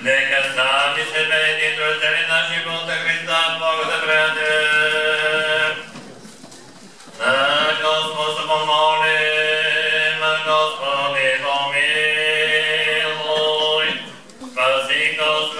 нека сами себе и друзели наши Бога Христа, Бога да предем.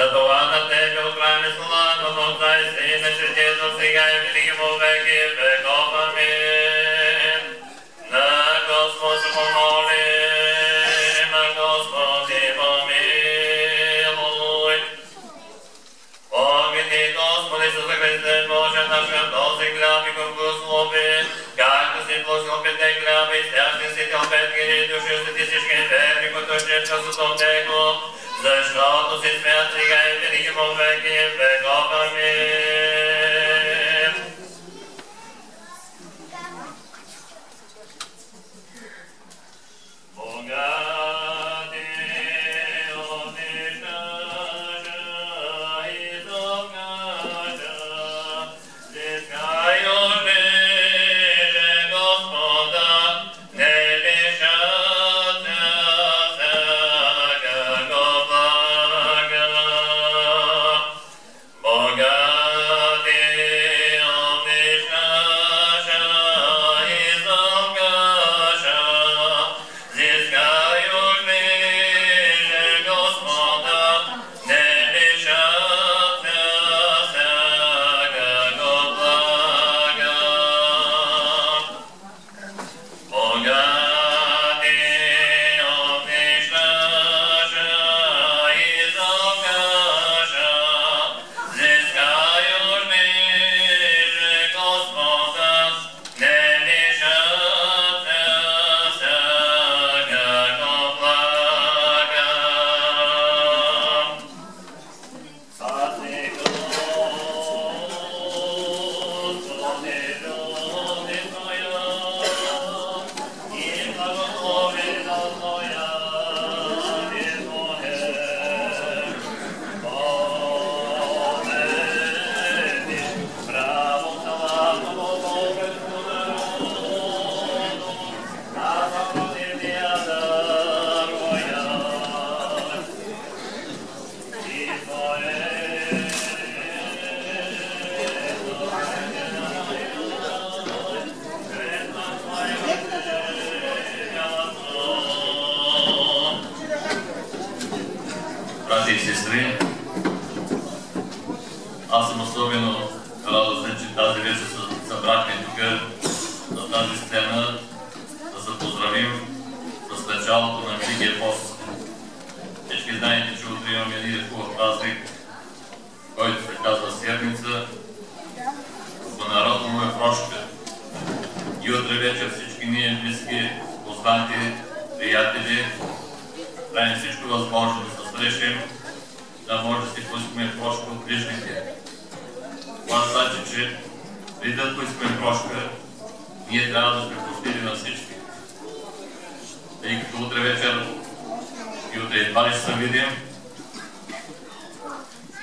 за преосвещениче митрополита наших Николая, безсвещеници монахичи, които предават Твоето Слово истина. Спаси, Господи, всички православни християни, до присъстващи, че впредавате в родzelата земя. Даруй душевните ни създаеш от си милостив, чето любим Бог, за това на Тебе отправяме слава, но Отца и Сина, Святието, сега и винаги во веки веков. Амин. На Господ се помолим, Господи помилуй. Помни, Господи, за Христе Боже, наш този хляб и го благослови, както си благословил те хляба и стяжни си тел пет хиляди души, освети всички верни, които ще чувстват от Него, Sein Staat und fertig, fertige Heiligung weggeben, begab er mich.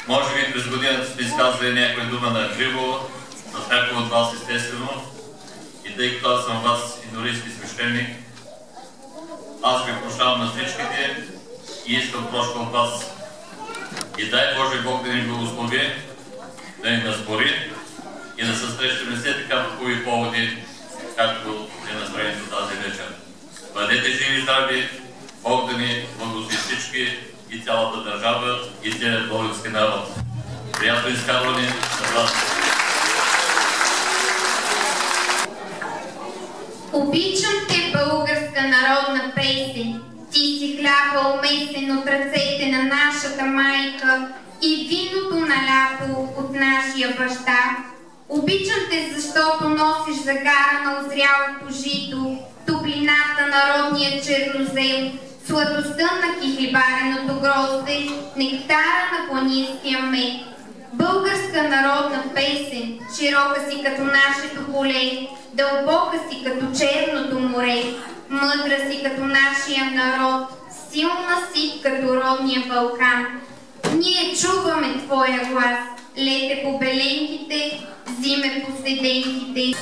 Може би през годината сте изказвали някоя дума на криво, с някой от вас естествено, и тъй като аз съм вас инорийски свещеник, аз ви прощавам на всичките и искам прошка от вас. И дай Боже Бог да ни благослови, да ни наспори и да се срещаме все така в хубави поводи, както е настроението тази вечер. Бъдете живи и здрави, Бог да ни благослови всички и цялата държава и целият български народ. Приятно изказване на вас. Обичам те, българска народна песен. Ти си хляба умесен от ръцете на нашата майка и виното наляпо от нашия баща. Обичам те, защото носиш загара на озрялото жито, топлината на родния чернозем, сладостта на кихлибареното грозде, нектара на планинския мед. Българска народна песен, широка си като нашето поле, дълбока си като черното море, мъдра си като нашия народ, силна си като родния Балкан. Ние чуваме Твоя глас, лете по беленките, зиме по седенките.